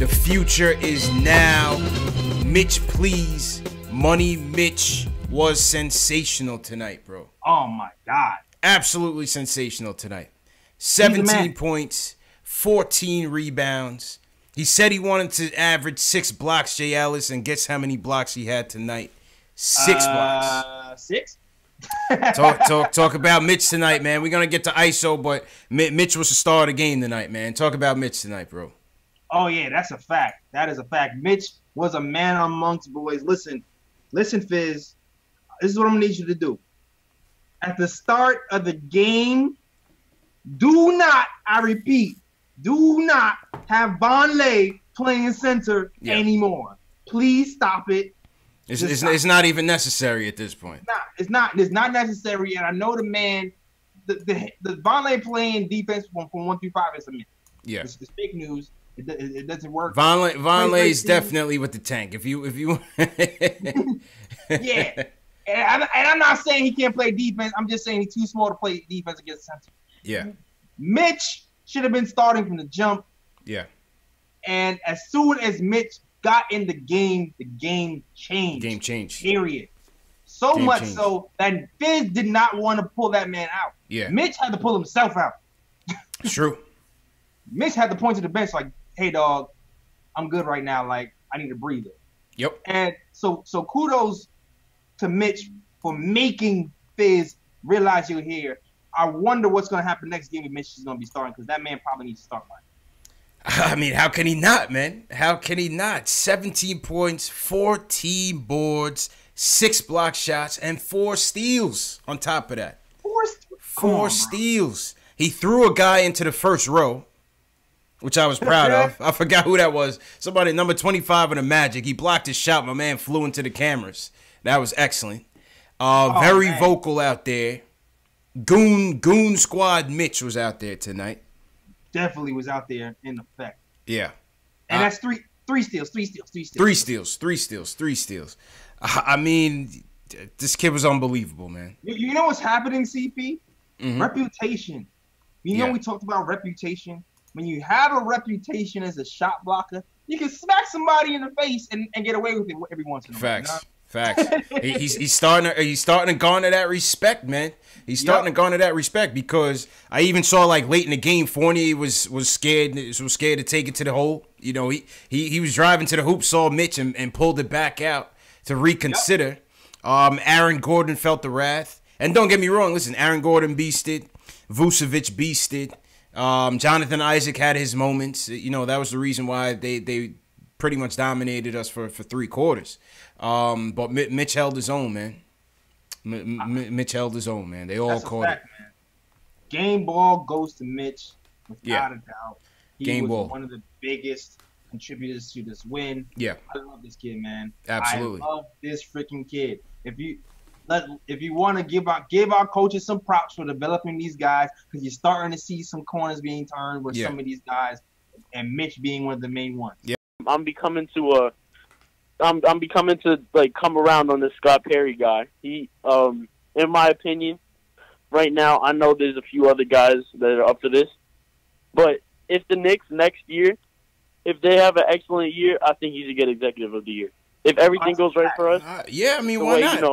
The future is now. Mitch, please. Money Mitch was sensational tonight, bro. Oh my god. Absolutely sensational tonight. 17 points, 14 rebounds. He said he wanted to average six blocks, Jay Ellis, and guess how many blocks he had tonight? Six blocks. Uh, six. Talk, talk, talk about Mitch tonight, man. We're gonna get to ISO, but Mitch was the star of the game tonight, man. Talk about Mitch tonight, bro. Oh yeah, that's a fact. That is a fact. Mitch was a man amongst boys. Listen, listen, Fizz. This is what I'm gonna need you to do. At the start of the game, do not, I repeat, do not have Vonleh playing center Yeah. anymore. Please stop it. It's, it's, stop. it's not even necessary at this point. Not, it's not. It's not necessary. And I know the man, the the, the playing defense from, from one through five is a myth. Yeah. It's, it's fake news. It, it, it doesn't work. Von Vonleh is Play- play- definitely with the tank. If you if you Yeah. And, I, and I'm not saying he can't play defense. I'm just saying he's too small to play defense against center. yeah Mitch should have been starting from the jump. yeah And as soon as Mitch got in the game, the game changed. game change. Period. So Game much changed. so that Fizz did not want to pull that man out. Yeah, Mitch had to pull himself out. true. Mitch had to point to the bench like, "Hey, dog, I'm good right now. Like, I need a breather." Yep. And so, so kudos to Mitch for making Fizz realize you're here. I wonder what's going to happen next game if Mitch is going to be starting because that man probably needs to start line. I mean, how can he not, man? How can he not? 17 points, 14 boards, six block shots, and four steals on top of that. Forced. Four steals. He threw a guy into the first row, which I was proud of. I forgot who that was. Somebody number 25 in the Magic. He blocked his shot. My man flew into the cameras. That was excellent. Uh, Oh, very man. vocal out there. Goon Goon Squad Mitch was out there tonight. Definitely was out there in effect. Yeah. And Uh, that's three, three steals, three steals, three steals. Three steals, three steals, three steals. I I mean, this kid was unbelievable, man. You, you know what's happening, CP? Mhm. Reputation. You know Yeah. we talked about reputation. When you have a reputation as a shot blocker, you can smack somebody in the face and, and get away with it every once in a while. Facts. Facts. He- he's he's starting to he's starting to garner that respect, man. He's starting Yup. to garner that respect because I even saw like late in the game, Fournier was was scared was scared to take it to the hole. You know, he he, he was driving to the hoop, saw Mitch and, and pulled it back out to reconsider. Um, Aaron Gordon felt the wrath, and don't get me wrong. Listen, Aaron Gordon beasted, Vucevic beasted. Um, Jonathan Isaac had his moments. You know, that was the reason why they they pretty much dominated us for, for three quarters. Um, but Mi- Mitch held his own, man. M- M- Mitch held his own, man. They all That's a caught fact, it. man. Game ball goes to Mitch without Yeah. a doubt. He Game was ball. one of the biggest contributors to this win. Yeah, I love this kid, man. absolutely. I love this freaking kid. If you let, if you want to give our give our coaches some props for developing these guys, because you're starting to see some corners being turned with Yeah. some of these guys, and Mitch being one of the main ones. Yeah, I'm becoming to a I'm I'm becoming to like come around on this Scott Perry guy. He um in my opinion, right now I know there's a few other guys that are up for this. But if the Knicks next year, if they have an excellent year, I think he should get executive of the year. If everything goes right for us, Uh, yeah, I mean, why way not? you know